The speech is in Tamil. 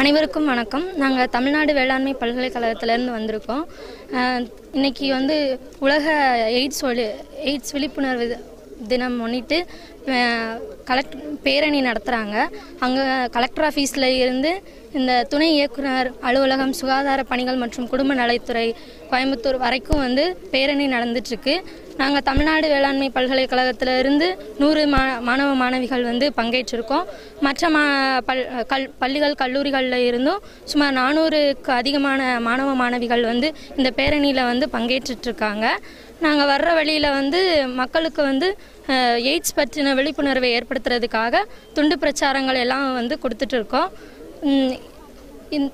அனைவருக்கும் வணக்கம். நாங்கள் தமிழ்நாடு வேளாண்மை பல்கலைக்கழகத்திலேருந்து வந்திருக்கோம். இன்னைக்கு வந்து உலக எய்ட்ஸ் ஒளி எய்ட்ஸ் விழிப்புணர்வு தினம் முன்னிட்டு கலெக்ட் பேரணி நடத்துகிறாங்க அங்கே கலெக்டர் ஆஃபீஸில் இருந்து இந்த துணை இயக்குனர் அலுவலகம் சுகாதார பணிகள் மற்றும் குடும்ப நலத்துறை கோயம்புத்தூர் வரைக்கும் வந்து பேரணி நடந்துட்டுருக்கு. நாங்கள் தமிழ்நாடு வேளாண்மை பல்கலைக்கழகத்தில் இருந்து நூறு மா மாணவ மாணவிகள் வந்து பங்கேற்றிருக்கோம். மற்ற மா பல் கல் பள்ளிகள் கல்லூரிகளில் இருந்தும் சுமார் நானூறுக்கு அதிகமான மாணவ மாணவிகள் வந்து இந்த பேரணியில் வந்து பங்கேற்றுட்ருக்காங்க நாங்கள் வர்ற வழியில் வந்து மக்களுக்கு வந்து எய்ட்ஸ் பற்றின விழிப்புணர்வை ஏற்படுத்துறதுக்காக துண்டு பிரச்சாரங்கள் எல்லாம் வந்து கொடுத்துட்ருக்கோம் இந்த